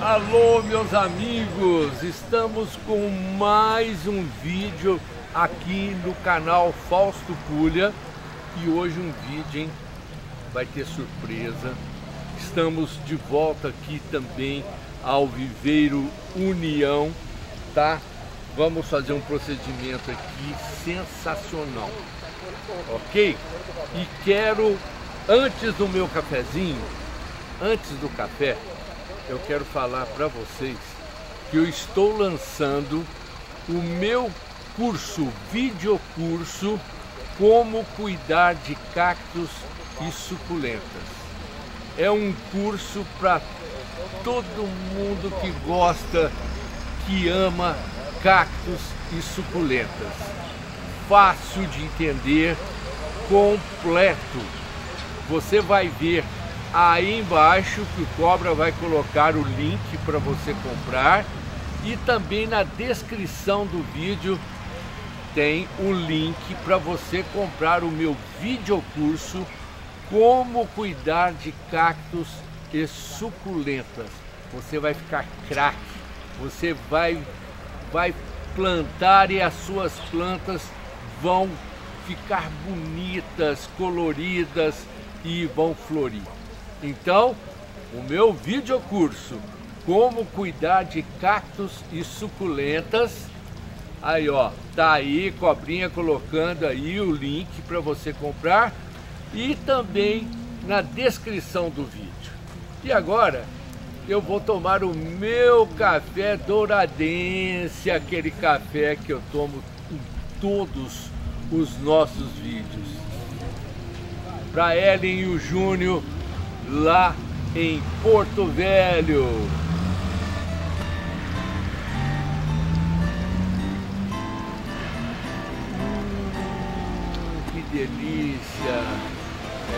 Alô, meus amigos! Estamos com mais um vídeo aqui no canal Fausto Pulha e hoje um vídeo, hein? Vai ter surpresa. Estamos de volta aqui também ao Viveiro União, tá? Vamos fazer um procedimento aqui sensacional, ok? E quero, antes do meu cafezinho, antes do café, eu quero falar para vocês que eu estou lançando o meu curso, videocurso, como cuidar de cactos e suculentas. É um curso para todo mundo que gosta, que ama cactos e suculentas. Fácil de entender, completo. Você vai ver aí embaixo que o Cobra vai colocar o link para você comprar e também na descrição do vídeo tem o link para você comprar o meu videocurso como cuidar de cactos e suculentas. Você vai ficar craque, você vai, vai plantar e as suas plantas vão ficar bonitas, coloridas e vão florir. Então, o meu videocurso Como cuidar de cactos e suculentas Aí ó, tá aí, cobrinha colocando aí o link para você comprar e também na descrição do vídeo. E agora eu vou tomar o meu café douradense, aquele café que eu tomo em todos os nossos vídeos. Para Ellen e o Júnior lá em Porto Velho. Hum, que delícia!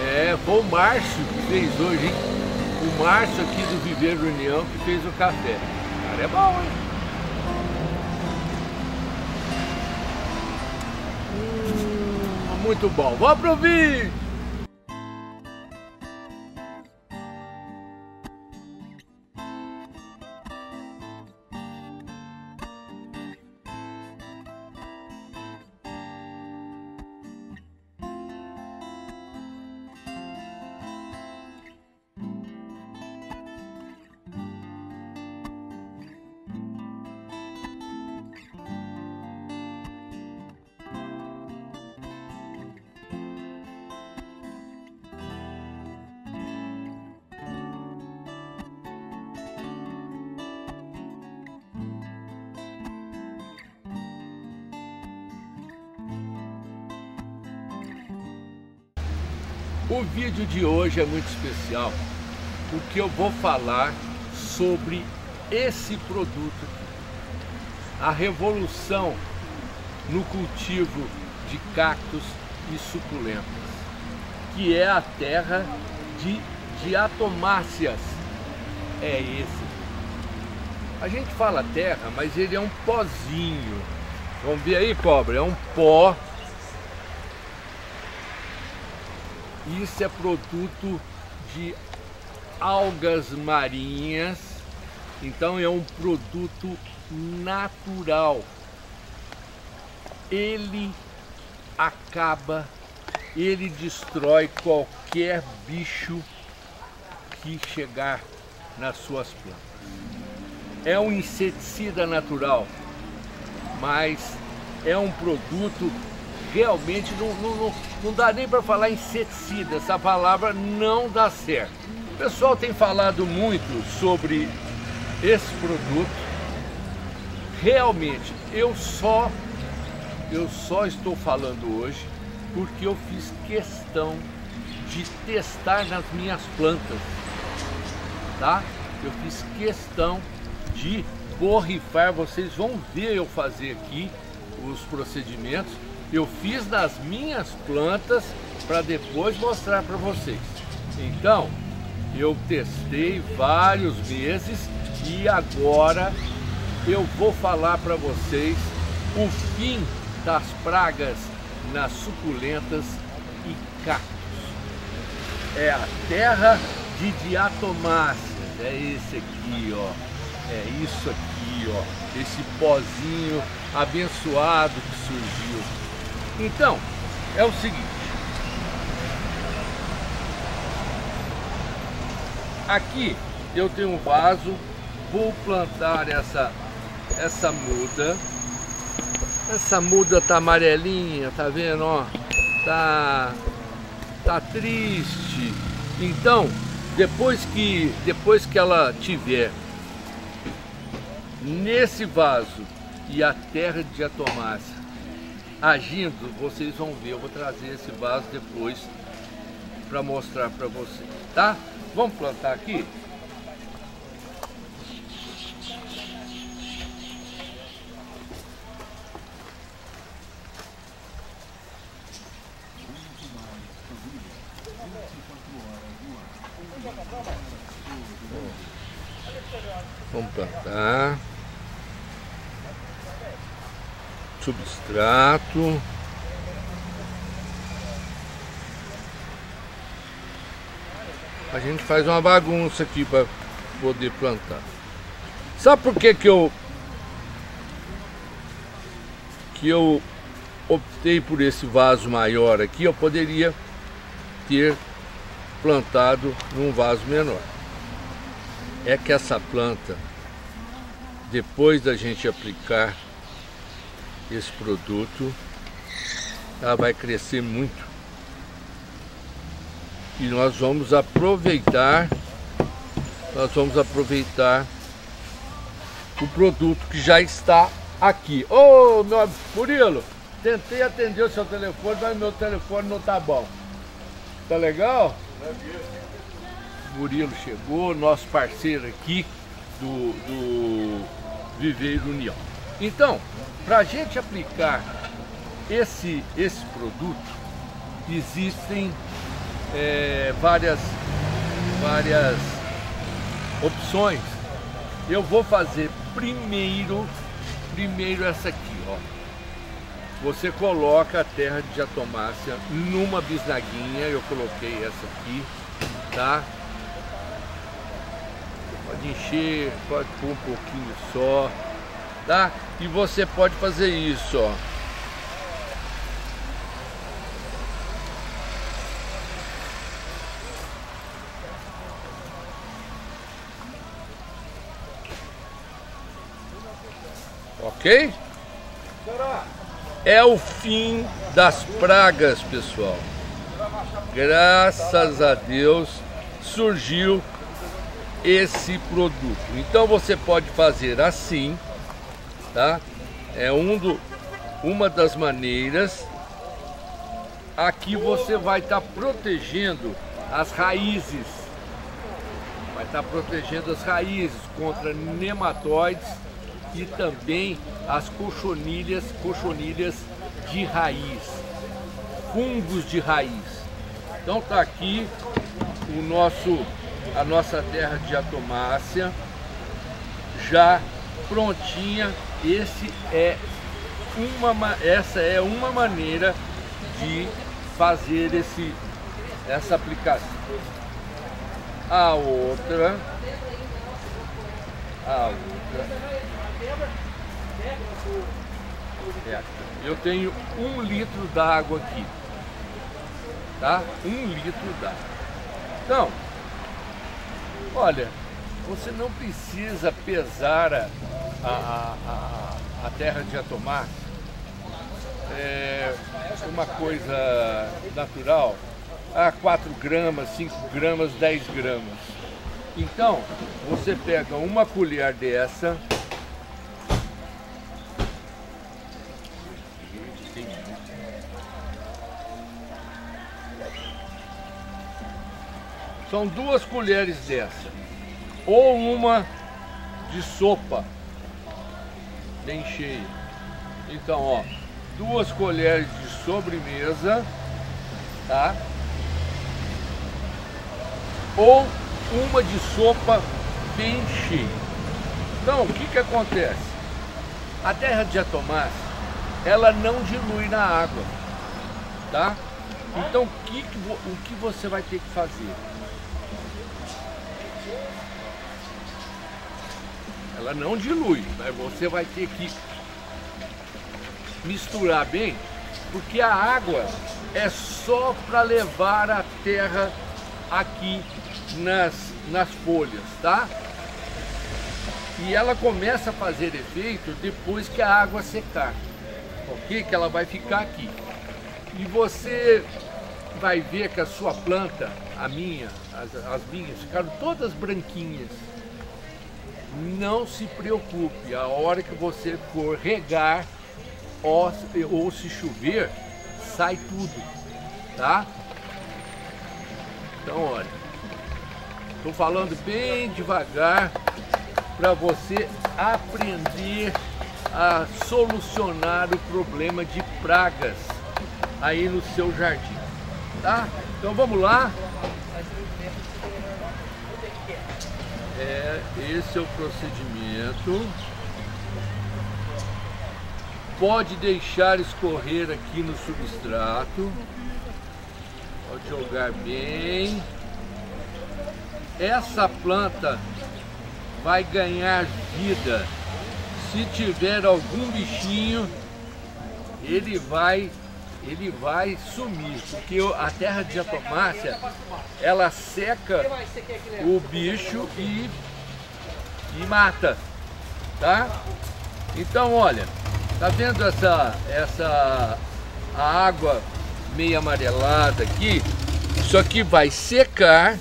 É, foi o Márcio que fez hoje, hein? O Márcio aqui do Viveiro União que fez o café. O cara é bom, hein? Hum, muito bom. Vamos pro vídeo! O vídeo de hoje é muito especial porque eu vou falar sobre esse produto aqui. A revolução no cultivo de cactos e suculentas, que é a terra de diatomáceas. É esse. A gente fala terra, mas ele é um pozinho. Vamos ver aí, cobra? É um pó Isso é produto de algas marinhas, então é um produto natural. Ele acaba, ele destrói qualquer bicho que chegar nas suas plantas. É um inseticida natural, mas é um produto realmente não, não, não, não dá nem para falar inseticida, essa palavra não dá certo. O pessoal tem falado muito sobre esse produto. Realmente, eu só eu só estou falando hoje porque eu fiz questão de testar nas minhas plantas, tá? Eu fiz questão de borrifar, vocês vão ver eu fazer aqui os procedimentos eu fiz nas minhas plantas para depois mostrar para vocês. Então, eu testei vários meses e agora eu vou falar para vocês o fim das pragas nas suculentas e cactos. É a terra de diatomáceas, é esse aqui, ó. É isso aqui, ó. Esse pozinho abençoado que surgiu. Então, é o seguinte. Aqui eu tenho um vaso, vou plantar essa, essa muda. Essa muda tá amarelinha, tá vendo, ó? Tá, tá triste. Então, depois que, depois que ela tiver nesse vaso e a terra de diatomácea agindo, vocês vão ver. Eu vou trazer esse vaso depois para mostrar para vocês, tá? Vamos plantar aqui? Vamos plantar. Substrato. A gente faz uma bagunça aqui para poder plantar. Sabe por que que eu que eu optei por esse vaso maior aqui? Eu poderia ter plantado num vaso menor. É que essa planta, depois da gente aplicar esse produto, ela vai crescer muito e nós vamos aproveitar nós vamos aproveitar o produto que já está aqui. Ô, oh, meu Murilo, tentei atender o seu telefone, mas meu telefone não tá bom. Tá legal? Murilo chegou, nosso parceiro aqui do, do Viveiro União. Então, para a gente aplicar esse, esse produto, existem é, várias, várias opções. Eu vou fazer primeiro, primeiro essa aqui, ó. Você coloca a terra de diatomácea numa bisnaguinha, eu coloquei essa aqui, tá? Pode encher, pode pôr um pouquinho só, tá? E você pode fazer isso, ó. Ok? É o fim das pragas, pessoal. Graças a Deus surgiu esse produto. Então você pode fazer assim, tá? É um do, uma das maneiras. Aqui você vai estar tá protegendo as raízes. Vai estar tá protegendo as raízes contra nematóides e também as cochonilhas, cochonilhas de raiz, fungos de raiz. Então tá aqui o nosso, a nossa terra de atomácea já prontinha. Esse é uma, essa é uma maneira de fazer esse, essa aplicação. A outra, a outra é, eu tenho um litro d'água aqui. Tá? Um litro d'água. Então, olha, você não precisa pesar a, a, a, a terra de atomar. É uma coisa natural. Ah, 4 gramas, 5 gramas, 10 gramas. Então, você pega uma colher dessa, São duas colheres dessa. Ou uma de sopa, bem cheia. Então, ó, duas colheres de sobremesa, tá? Ou uma de sopa bem cheia. Então, o que que acontece? A terra de atomás, ela não dilui na água, tá? Então, o que, o que você vai ter que fazer? Ela não dilui, mas você vai ter que misturar bem, porque a água é só para levar a terra aqui nas, nas folhas, tá? E ela começa a fazer efeito depois que a água secar, ok? Que ela vai ficar aqui. E você vai ver que a sua planta, a minha, as, as minhas, ficaram todas branquinhas. Não se preocupe, a hora que você for regar ou, ou se chover, sai tudo, tá? Então, olha, estou falando bem devagar para você aprender a solucionar o problema de pragas aí no seu jardim, tá? Então vamos lá. É, esse é o procedimento. Pode deixar escorrer aqui no substrato. Pode jogar bem. Essa planta vai ganhar vida. Se tiver algum bichinho, ele vai ele vai sumir, porque a terra de diatomácea, ela seca o bicho e, e mata, tá? Então, olha, tá vendo essa, essa a água meio amarelada aqui? Isso aqui vai secar,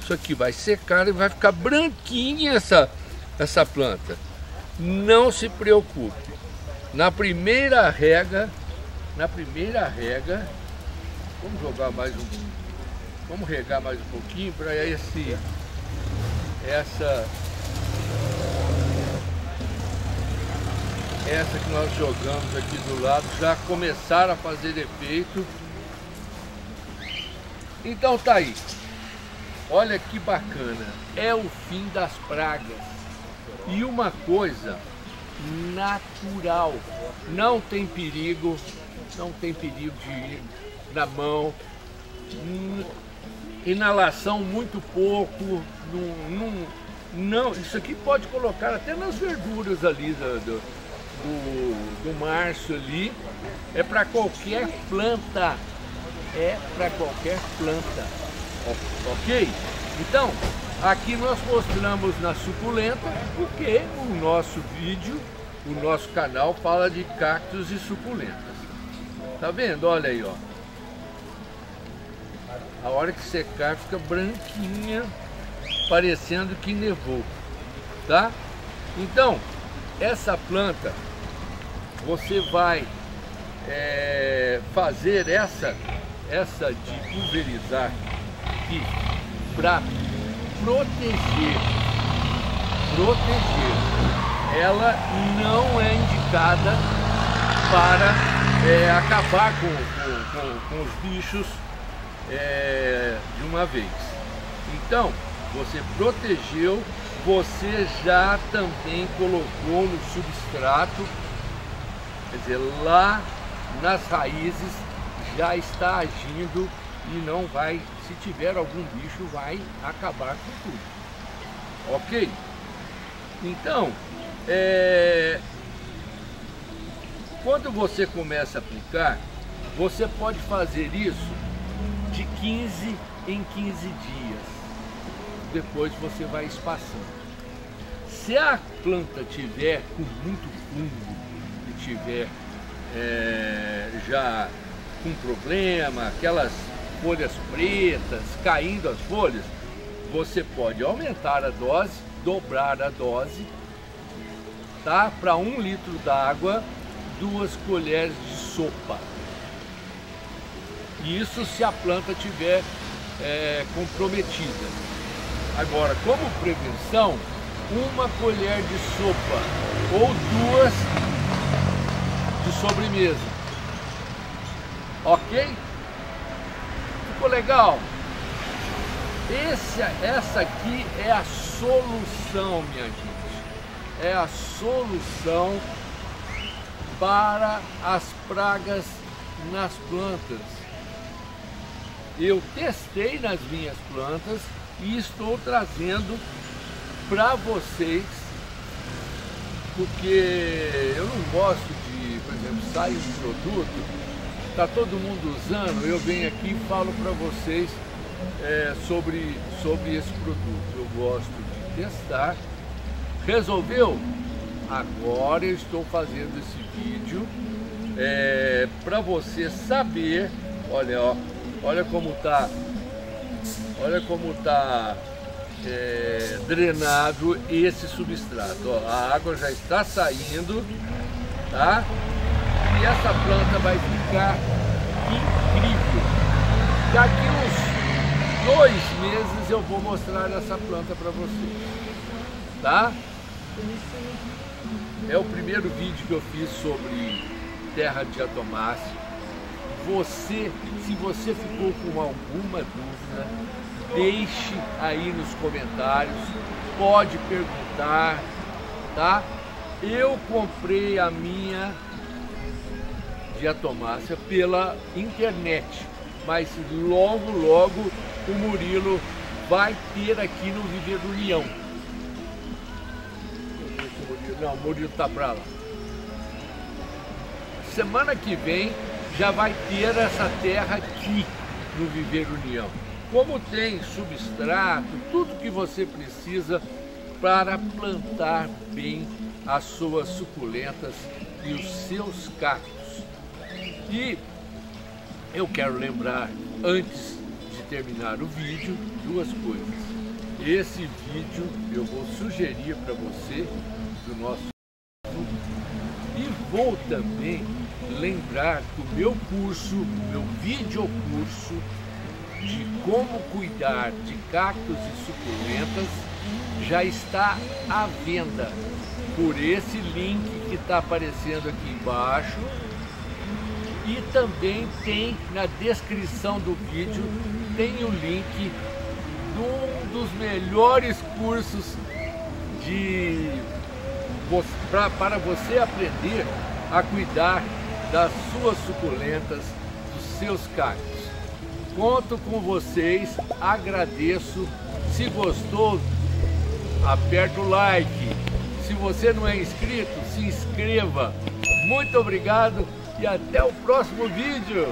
isso aqui vai secar e vai ficar branquinha essa, essa planta. Não se preocupe, na primeira rega na primeira rega, vamos jogar mais um, vamos regar mais um pouquinho para esse, essa, essa que nós jogamos aqui do lado já começar a fazer efeito. Então tá aí. Olha que bacana. É o fim das pragas. E uma coisa natural. Não tem perigo não tem perigo de na mão. Inalação muito pouco, não, não, não, isso aqui pode colocar até nas verduras ali do, do, do, Márcio ali. É para qualquer planta. É para qualquer planta. Ok? Então, aqui nós mostramos na suculenta, porque o nosso vídeo, o nosso canal fala de cactos e suculentas. Tá vendo? Olha aí, ó. A hora que secar fica branquinha, parecendo que nevou, tá? Então, essa planta, você vai é, fazer essa, essa de pulverizar aqui para proteger, proteger. Ela não é indicada para é, acabar com, com, com, os bichos é, de uma vez. Então, você protegeu, você já também colocou no substrato, quer dizer, lá nas raízes já está agindo e não vai, se tiver algum bicho, vai acabar com tudo. Ok? Então, é, quando você começa a aplicar, você pode fazer isso de 15 em 15 dias. Depois você vai espaçando. Se a planta tiver com muito fungo e tiver é, já com problema, aquelas folhas pretas, caindo as folhas, você pode aumentar a dose, dobrar a dose, tá? Para um litro d'água duas colheres de sopa. Isso se a planta tiver é, comprometida. Agora, como prevenção, uma colher de sopa ou duas de sobremesa. Ok? Ficou legal? Esse, essa aqui é a solução, minha gente. É a solução para as pragas nas plantas. Eu testei nas minhas plantas e estou trazendo para vocês porque eu não gosto de, por exemplo, sai um produto, está todo mundo usando, eu venho aqui e falo para vocês é, sobre, sobre esse produto. Eu gosto de testar. Resolveu? Agora eu estou fazendo esse vídeo é, para você saber, olha, ó, olha como tá, olha como tá é, drenado esse substrato. Ó, a água já está saindo, tá? E essa planta vai ficar incrível. Daqui uns dois meses eu vou mostrar essa planta para você, tá? É o primeiro vídeo que eu fiz sobre terra de atomáceo. Você, se você ficou com alguma dúvida, deixe aí nos comentários, pode perguntar, tá? Eu comprei a minha diatomácea pela internet, mas logo, logo o Murilo vai ter aqui no Viver União. Não, o Murilo tá para lá. Semana que vem já vai ter essa terra aqui no Viver União como tem substrato, tudo que você precisa para plantar bem as suas suculentas e os seus cactos. E eu quero lembrar, antes de terminar o vídeo, duas coisas. Esse vídeo eu vou sugerir para você do nosso e vou também lembrar que o meu curso, meu videocurso de como cuidar de cactos e suculentas. Já está à venda por esse link que está aparecendo aqui embaixo. E também tem na descrição do vídeo tem o link de um dos melhores cursos de pra, para você aprender a cuidar das suas suculentas, dos seus cactos. Conto com vocês, agradeço. Se gostou, aperta o like. Se você não é inscrito, se inscreva. Muito obrigado e até o próximo vídeo.